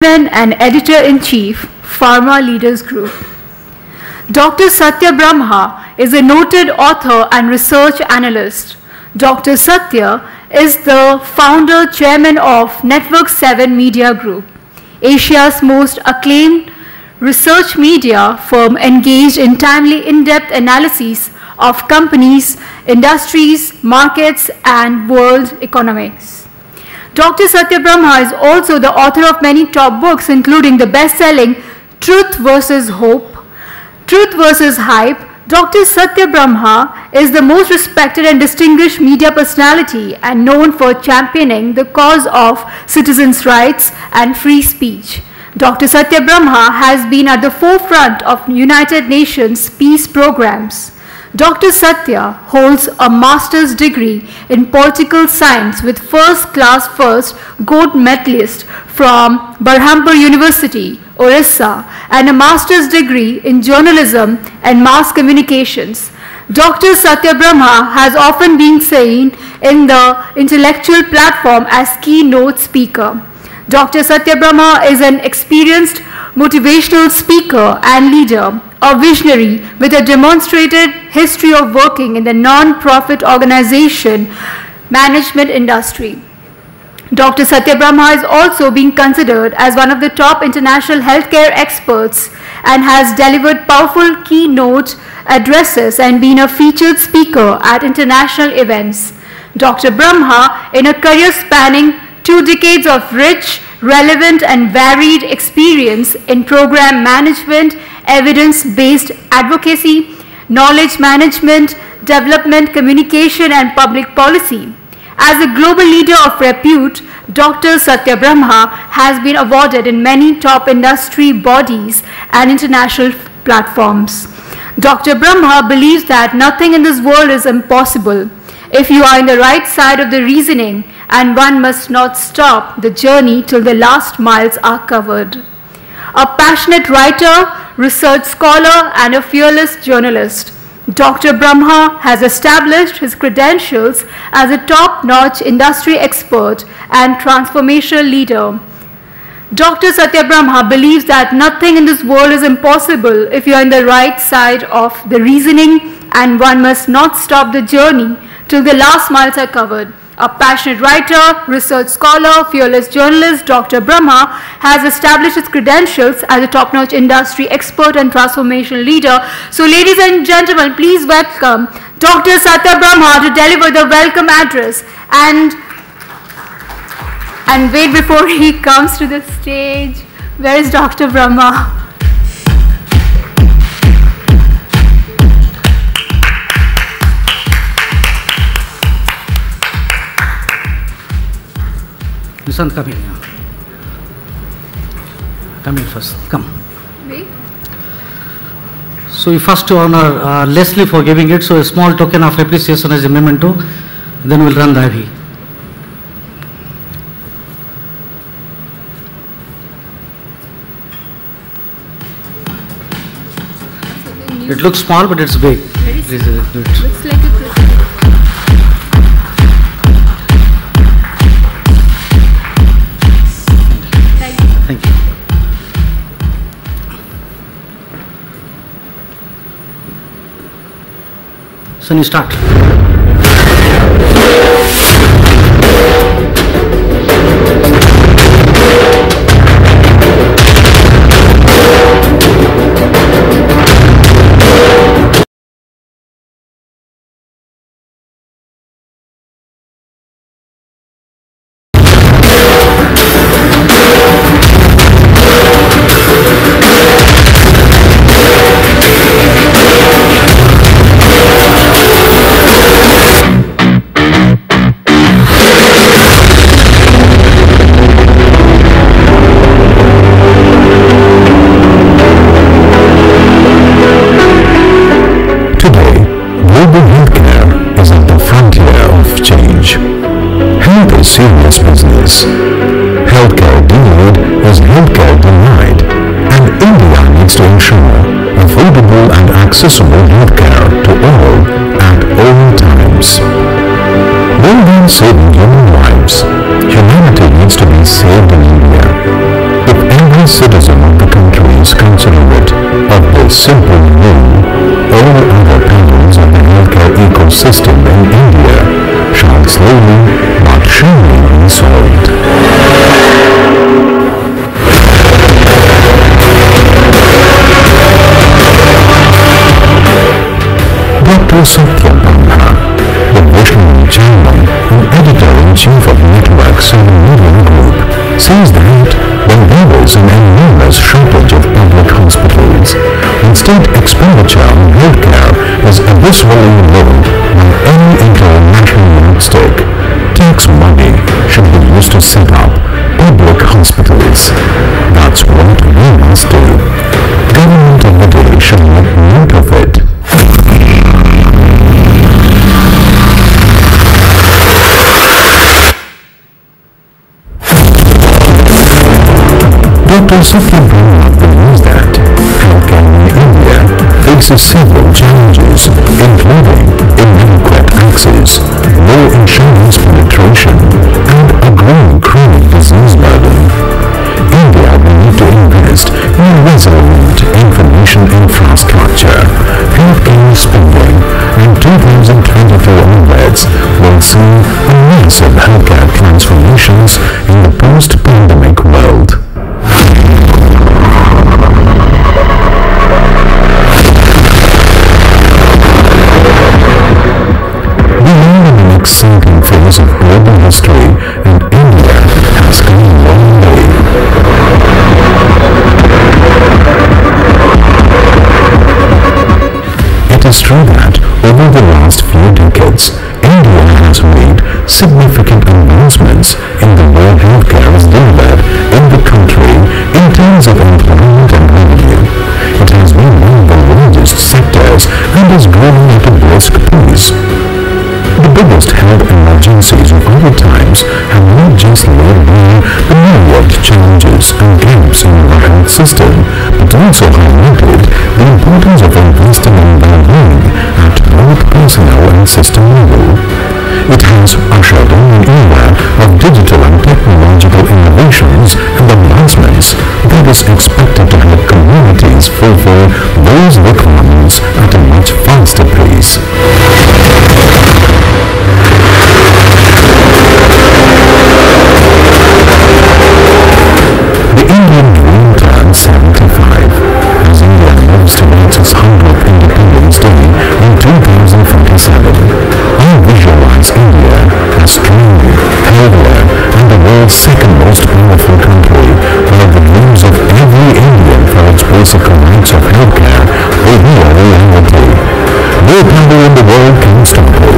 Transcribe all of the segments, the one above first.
Chairman and Editor-in-Chief, Pharma Leaders Group. Dr. Satya Brahma is a noted author and research analyst. Dr. Satya is the founder chairman of Network 7 Media Group, Asia's most acclaimed research media firm engaged in timely in-depth analyses of companies, industries, markets, and world economics. Dr. Satya Brahma is also the author of many top books, including the best-selling Truth versus Hope, Truth versus Hype. Dr. Satya Brahma is the most respected and distinguished media personality and known for championing the cause of citizens' rights and free speech. Dr. Satya Brahma has been at the forefront of United Nations peace programs. Dr. Satya holds a master's degree in political science with first class first gold medalist from Berhampur University, Orissa, and a master's degree in journalism and mass communications. Dr. Satya Brahma has often been seen in the intellectual platform as keynote speaker. Dr. Satya Brahma is an experienced motivational speaker and leader, a visionary with a demonstrated history of working in the non-profit organization management industry. Dr. Satya Brahma is also being considered as one of the top international healthcare experts and has delivered powerful keynote addresses and been a featured speaker at international events. Dr. Brahma, in a career spanning two decades of rich, relevant and varied experience in program management, evidence-based advocacy, knowledge management, development, communication and public policy. As a global leader of repute, Dr. Satya Brahma has been awarded in many top industry bodies and international platforms. Dr. Brahma believes that nothing in this world is impossible if you are in the right side of the reasoning and one must not stop the journey till the last miles are covered. A passionate writer, research scholar, and a fearless journalist, Dr. Brahma has established his credentials as a top-notch industry expert and transformational leader. Dr. Satya Brahma believes that nothing in this world is impossible if you are on the right side of the reasoning and one must not stop the journey till the last miles are covered. A passionate writer, research scholar, fearless journalist, Dr. Brahma has established his credentials as a top-notch industry expert and transformation leader. So ladies and gentlemen, please welcome Dr. Satya Brahma to deliver the welcome address. And, and wait before he comes to the stage, where is Dr. Brahma? Nisant, come here. Come here first. Come. Me? So we first honor uh, Leslie for giving it. So a small token of appreciation as a memento. Then we'll run the IV. It looks small, but it's big. Very do it. Looks like a Sunny, start. business. Healthcare denied is healthcare denied, and India needs to ensure affordable and accessible healthcare to all at all times. Rather being saving human lives, humanity needs to be saved in India. If every citizen of the country is considerate of this simple rule, all other panels of the healthcare ecosystem in India shall slowly but surely be solved. Dr. Satya Brahma, the visionary chairman and editor-in-chief of Network 7 Media Group, says that when there is an enormous shortage of public hospitals, when state expenditure on healthcare is abysmally low by any international yardstick, tax money should be used to set up public hospitals. That's what we must do. Government of the day should make note of it. Dr. Satya Brahma believes that healthcare in India faces several challenges, including inadequate access, low insurance penetration, and a growing chronic disease burden. India will need to invest in resilient information infrastructure. Healthcare spending in 2022 onwards will see a massive healthcare transformations in the post-pandemic world. History and India has come a long way. It is true that over the last few decades, India has made significant advancements in the way healthcare is delivered in the country in terms of employment and revenue. It has been one of the largest sectors and is growing at a brisk pace. The biggest health emergencies of our times have not just laid bare the myriad challenges and gaps in our health system, but also highlighted the importance of investing in well-being at both personnel and system level. It has ushered in an era of digital and technological innovations and advancements that is expected to help communities fulfill those requirements at a much faster pace.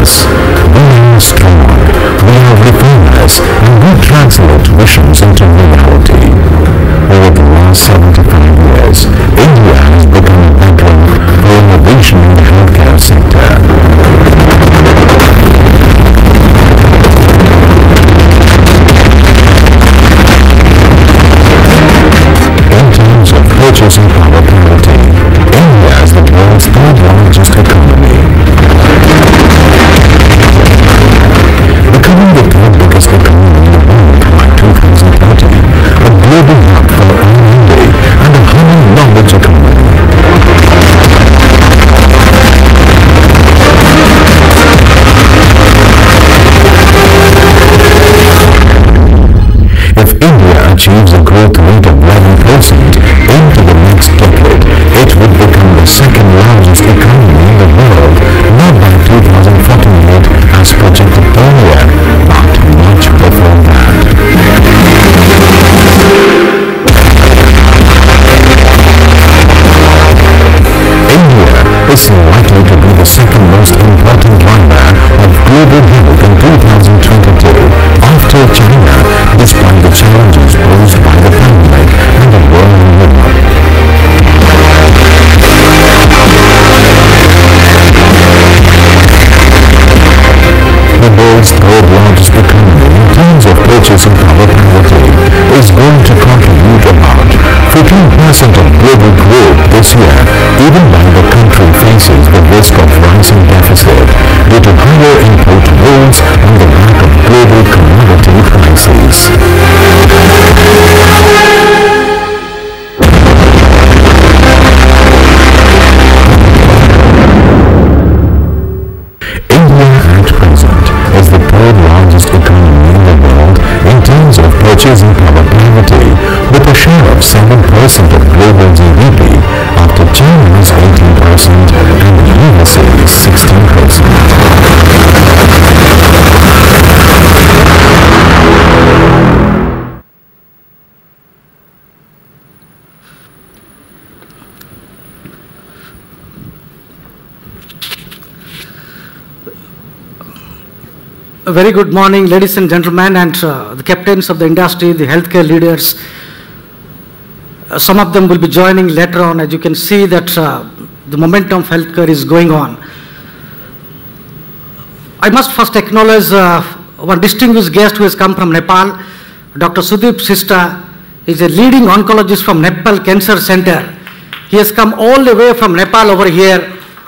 Us. We are strong. We are reformers and we translate visions into reality. Over the last 75 is likely to be the second most important driver of global health in 2022 after China, despite the challenges posed by the pandemic and the war in Europe. The world's third largest economy in terms of purchasing power parity is going to contribute about 15% of global growth this year, even while the country faces the risk of rising deficit due to higher import global GDP after China's 18% and the USA's 16%. A very good morning, ladies and gentlemen, and uh, the captains of the industry, the healthcare leaders. Uh, some of them will be joining later on. As you can see, that uh, the momentum of healthcare is going on. I must first acknowledge uh, one distinguished guest who has come from Nepal, Dr. Sudeep Sista. Is a leading oncologist from Nepal Cancer Center. He has come all the way from Nepal over here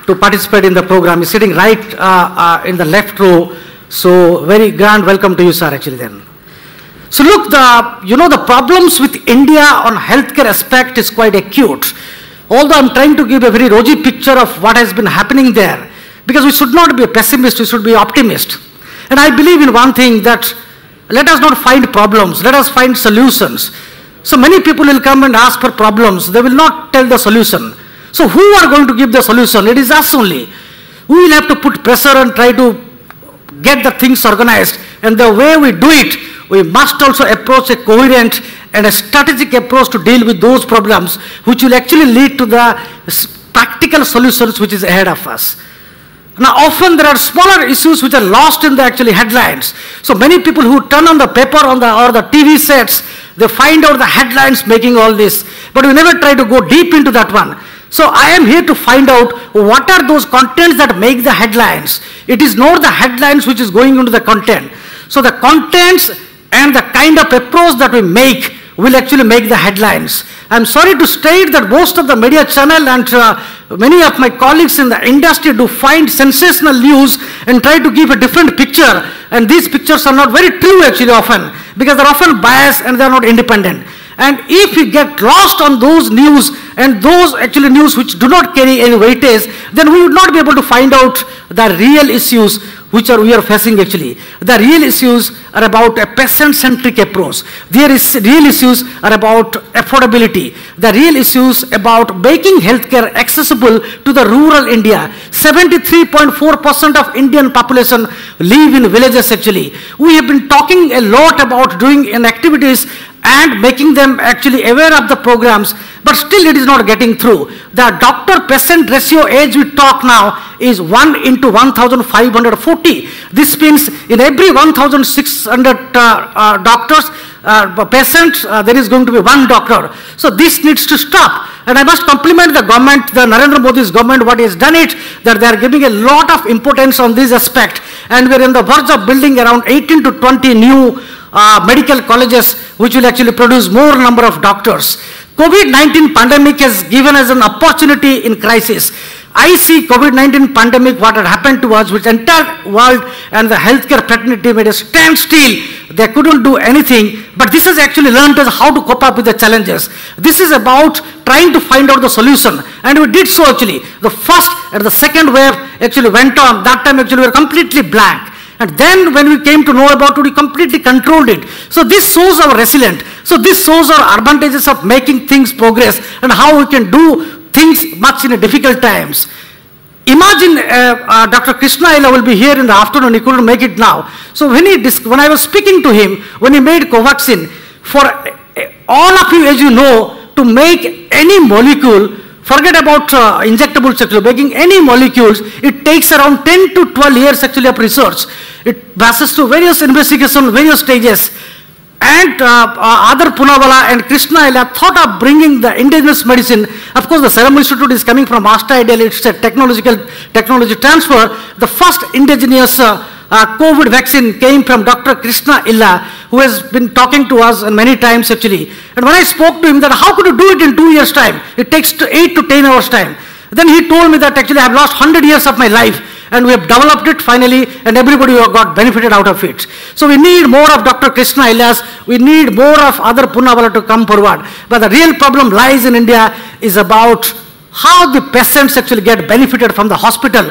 to participate in the program. He's sitting right uh, uh, in the left row. So very grand welcome to you, sir, actually then. So look, the, you know, the problems with India on healthcare aspect is quite acute. Although I'm trying to give a very rosy picture of what has been happening there, because we should not be a pessimist, we should be optimist. And I believe in one thing that let us not find problems, let us find solutions. So many people will come and ask for problems, they will not tell the solution. So who are going to give the solution? It is us only. We will have to put pressure and try to get the things organized. And the way we do it, we must also approach a coherent and a strategic approach to deal with those problems, which will actually lead to the practical solutions which is ahead of us. Now, often there are smaller issues which are lost in the actually headlines. So many people who turn on the paper on the, or the TV sets, they find out the headlines making all this, but we never try to go deep into that one. So I am here to find out what are those contents that make the headlines. It is not the headlines which is going into the content. So the contents and the kind of approach that we make will actually make the headlines. I'm sorry to state that most of the media channel and uh, many of my colleagues in the industry do find sensational news and try to give a different picture. And these pictures are not very true actually often because they're often biased and they're not independent. And if we get lost on those news and those actually news which do not carry any weightage, then we would not be able to find out the real issues which are we are facing actually. The real issues are about a patient-centric approach. There is real issues are about affordability. The real issues about making healthcare accessible to the rural India. 73.4% of Indian population live in villages actually. We have been talking a lot about doing activities and making them actually aware of the programs, but still it is not getting through. The doctor-patient ratio as we talk now is 1 into 1,540. This means in every 1,600 uh, uh, doctors, uh, patients, uh, there is going to be one doctor. So this needs to stop. And I must compliment the government, the Narendra Modi's government, what has done it, that they are giving a lot of importance on this aspect. And we are in the verge of building around 18 to 20 new uh, medical colleges which will actually produce more number of doctors. COVID-19 pandemic has given us an opportunity in crisis. I see COVID-19 pandemic, what had happened to us, which entire world and the healthcare fraternity made a standstill. They couldn't do anything, but this has actually learned us how to cope up with the challenges. This is about trying to find out the solution, and we did so actually. The first and the second wave actually went on. That time actually we were completely blank. And then when we came to know about it, we completely controlled it. So this shows our resilience. So this shows our advantages of making things progress and how we can do things much in a difficult times. Imagine uh, uh, Dr. Krishna Ella will be here in the afternoon, he couldn't make it now. So when, he when I was speaking to him, when he made Covaxin, for uh, all of you as you know, to make any molecule, forget about uh, injectables actually, making any molecules, it takes around 10 to 12 years actually of research. It passes through various investigations, various stages. And uh, uh, Adar Poonawalla and Krishna Ella thought of bringing the indigenous medicine. Of course, the Serum Institute is coming from Asta Ideal. It's a technological technology transfer. The first indigenous uh, uh, COVID vaccine came from Dr. Krishna Ella, who has been talking to us many times actually. And when I spoke to him that how could you do it in two years' time? It takes to eight to ten hours' time. Then he told me that actually I have lost 100 years of my life and we have developed it finally and everybody got benefited out of it. So we need more of Dr. Krishna Ellas, we need more of Adar Poonawalla to come forward. But the real problem lies in India is about how the patients actually get benefited from the hospital.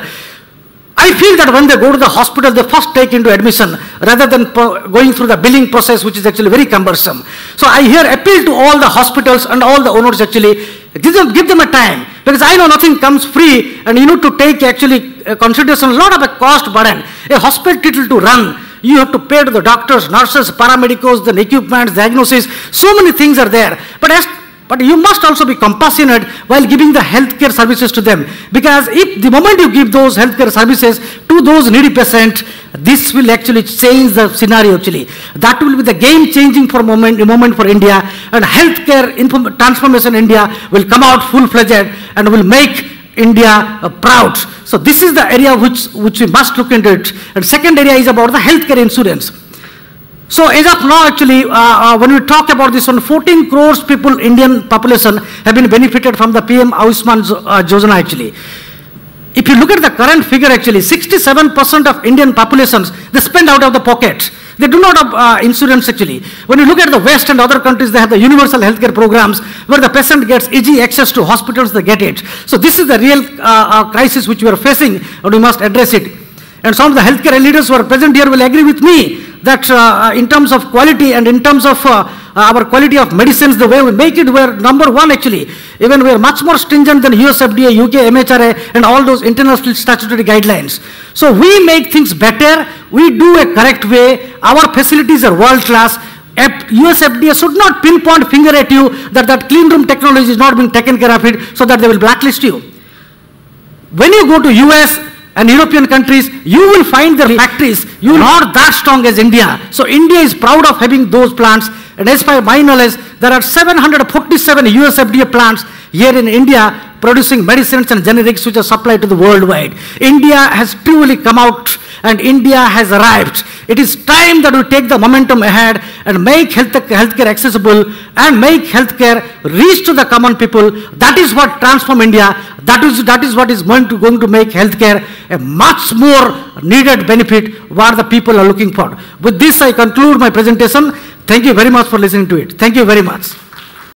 I feel that when they go to the hospital, they first take into admission rather than going through the billing process, which is actually very cumbersome. So I here appeal to all the hospitals and all the owners actually, give them, give them a time. Because I know nothing comes free and you need to take actually uh, consideration a lot of a cost burden. A hospital to run, you have to pay to the doctors, nurses, paramedicals, the equipment, diagnosis, so many things are there. But as but you must also be compassionate while giving the healthcare services to them. Because if the moment you give those healthcare services to those needy patients, this will actually change the scenario actually. That will be the game changing for moment, moment for India and healthcare transformation India will come out full-fledged and will make India uh, proud. So this is the area which, which we must look into it. And second area is about the healthcare insurance. So as of now, actually, uh, uh, when we talk about this one, 14 crores people, Indian population, have been benefited from the PM Ayushman uh, Yojana actually. If you look at the current figure actually, 67% of Indian populations, they spend out of the pocket. They do not have uh, insurance actually. When you look at the West and other countries, they have the universal healthcare programs where the patient gets easy access to hospitals, they get it. So this is the real uh, uh, crisis which we are facing and we must address it. And some of the healthcare leaders who are present here will agree with me that uh, in terms of quality and in terms of uh, our quality of medicines, the way we make it, we're number one actually. Even we're much more stringent than US FDA, UK MHRA, and all those international statutory guidelines. So we make things better, we do a correct way, our facilities are world class, US FDA should not pinpoint finger at you that that clean room technology is not being taken care of it so that they will blacklist you. When you go to US, and European countries, you will find their factories you not that strong as India. So India is proud of having those plants. And as far as my knowledge, there are 747 US FDA plants here in India producing medicines and generics which are supplied to the worldwide. India has truly come out and India has arrived. It is time that we take the momentum ahead and make health, healthcare accessible and make healthcare reach to the common people. That is what transform India. That is, that is what is going to, going to make healthcare a much more needed benefit what the people are looking for. With this, I conclude my presentation. Thank you very much for listening to it. Thank you very much.